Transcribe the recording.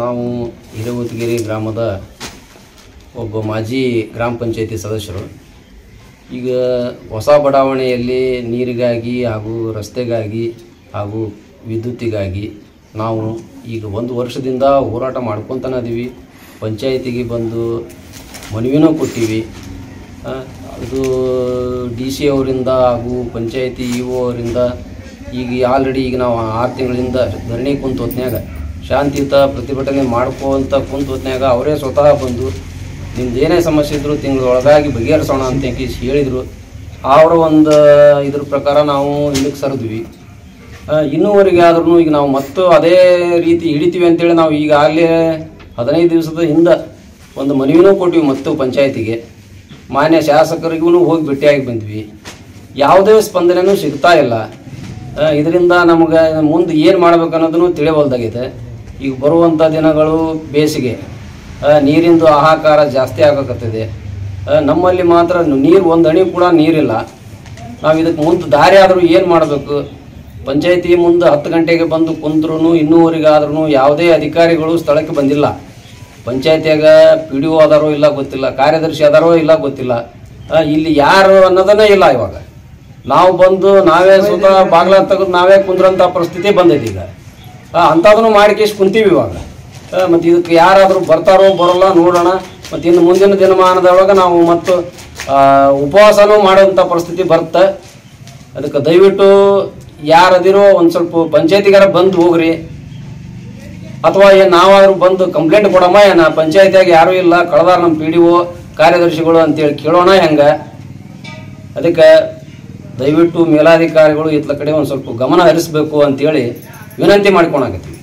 ನಾವು ಹಿರೇವತಿಗಿರಿ ಗ್ರಾಮದ ಒಬ್ಬ ಮಾಜಿ ಗ್ರಾಮ ಪಂಚಾಯತಿ ಸದಸ್ಯರು. ಈಗ ಹೊಸ ಬಡಾವಣೆಯಲ್ಲಿ ನೀರಿಗಾಗಿ ಹಾಗೂ ರಸ್ತೆಗಾಗಿ ಹಾಗೂ ವಿದ್ಯುತ್ತಿಗಾಗಿ ನಾವು ಈಗ ಒಂದು ವರ್ಷದಿಂದ ಹೋರಾಟ ಮಾಡ್ಕೊತಾನೆ ಇದೀವಿ. ಪಂಚಾಯತಿಗೆ ಬಂದು ಮನವಿನೂ ಕೊಟ್ಟಿವಿ. ಅದು ಡಿ ಸಿ ಅವರಿಂದ ಹಾಗೂ ಪಂಚಾಯತಿ ಇ ಒ ಅವರಿಂದ ಈಗ ಆಲ್ರೆಡಿ ಈಗ ನಾವು ಆರು ತಿಂಗಳಿಂದ ಧರಣಿ ಕುಂತ ಹೊತ್ನ್ಯಾಗ. ಶಾಂತಿಯುತ ಪ್ರತಿಭಟನೆ ಮಾಡ್ಕೋಂತ ಕುಂತ ಹೊತ್ನ್ಯಾಗ ಅವರೇ ಸ್ವತಃ ಬಂದು, ನಿಮ್ದು ಏನೇ ಸಮಸ್ಯೆ ಇದ್ದರೂ ತಿಂಗಳೊಳಗಾಗಿ ಬಗೆಹರಿಸೋಣ ಅಂತ ಹೇಳಿದರು. ಅವರ ಒಂದು ಇದ್ರ ಪ್ರಕಾರ ನಾವು ಇಲ್ಲಿಗೆ ಸರಿದ್ವಿ. ಇನ್ನೂವರೆಗೆ ಆದ್ರೂ ಈಗ ನಾವು ಮತ್ತು ಅದೇ ರೀತಿ ಹಿಡಿತೀವಿ ಅಂತೇಳಿ ನಾವು ಈಗಾಗಲೇ ಹದಿನೈದು ದಿವಸದ ಹಿಂದೆ ಒಂದು ಮನವಿನೂ ಕೊಟ್ಟಿವಿ ಮತ್ತು ಪಂಚಾಯತಿಗೆ. ಮಾನ್ಯ ಶಾಸಕರಿಗೂ ಹೋಗಿ ಭೇಟಿಯಾಗಿ ಬಂದ್ವಿ. ಯಾವುದೇ ಸ್ಪಂದನೆಯೂ ಸಿಗ್ತಾ ಇಲ್ಲ. ಇದರಿಂದ ನಮಗೆ ಮುಂದೆ ಏನು ಮಾಡ್ಬೇಕು ಅನ್ನೋದನ್ನು ತಿಳಿವಲ್ದಾಗಿದೆ ಈಗ ಬರುವಂಥ ದಿನಗಳು ಬೇಸಿಗೆ. ನೀರಿಂದು ಆಹಾಕಾರ ಜಾಸ್ತಿ ಆಗಕತ್ತಿದೆ. ನಮ್ಮಲ್ಲಿ ಮಾತ್ರ ನೀರು ಒಂದು ಹಣಿ ಕೂಡ ನೀರಿಲ್ಲ. ನಾವು ಇದಕ್ಕೆ ಮುಂದೆ ದಾರಿ ಆದರೂ ಏನು ಮಾಡಬೇಕು? ಪಂಚಾಯತಿ ಮುಂದೆ ಹತ್ತು ಗಂಟೆಗೆ ಬಂದು ಕುಂತ್ರೂ ಇನ್ನೂವರೆಗಾದ್ರೂ ಯಾವುದೇ ಅಧಿಕಾರಿಗಳು ಸ್ಥಳಕ್ಕೆ ಬಂದಿಲ್ಲ. ಪಂಚಾಯತಿಯಾಗ ಪಿ ಡಿ ಒ ಅದಾರೋ ಇಲ್ಲ ಗೊತ್ತಿಲ್ಲ, ಕಾರ್ಯದರ್ಶಿ ಅದಾರೋ ಇಲ್ಲ ಗೊತ್ತಿಲ್ಲ. ಇಲ್ಲಿ ಯಾರು ಅನ್ನೋದನ್ನೇ ಇಲ್ಲ ಇವಾಗ. ನಾವು ಬಂದು ನಾವೇ ಸ್ವತಃ ಬಾಗ್ಲ ತೆಗೆದು ನಾವೇ ಕುಂದ್ರಂಥ ಪರಿಸ್ಥಿತಿ ಬಂದಿದೆ ಈಗ. ಅಂಥದನ್ನು ಮಾಡಿಕೇಶ್ ಕುಂತೀವಿ ಇವಾಗ. ಮತ್ತು ಇದಕ್ಕೆ ಯಾರಾದರೂ ಬರ್ತಾರೋ ಬರೋಲ್ಲ ನೋಡೋಣ. ಮತ್ತು ಇನ್ನು ಮುಂದಿನ ದಿನಮಾನದೊಳಗೆ ನಾವು ಮತ್ತು ಉಪವಾಸನೂ ಮಾಡುವಂಥ ಪರಿಸ್ಥಿತಿ ಬರುತ್ತೆ. ಅದಕ್ಕೆ ದಯವಿಟ್ಟು ಯಾರದಿರೋ ಒಂದು ಸ್ವಲ್ಪ ಪಂಚಾಯತಿಗಾರ ಬಂದು ಹೋಗ್ರಿ. ಅಥವಾ ಏನು ನಾವಾದರೂ ಬಂದು ಕಂಪ್ಲೇಂಟ್ ಕೊಡಮ್ಮ, ಏನು ಪಂಚಾಯತಿಯಾಗ ಯಾರೂ ಇಲ್ಲ, ಕಳೆದಾರ ನಮ್ಮ ಪಿ ಡಿ ಒ ಕಾರ್ಯದರ್ಶಿಗಳು ಅಂತೇಳಿ ಕೇಳೋಣ ಹೆಂಗೆ. ಅದಕ್ಕೆ ದಯವಿಟ್ಟು ಮೇಲಾಧಿಕಾರಿಗಳು ಇತ್ಲ ಕಡೆ ಒಂದು ಸ್ವಲ್ಪ ಗಮನ ಹರಿಸಬೇಕು ಅಂತೇಳಿ ವಿನಂತಿ ಮಾಡ್ಕೊಳಕತ್ತೀವಿ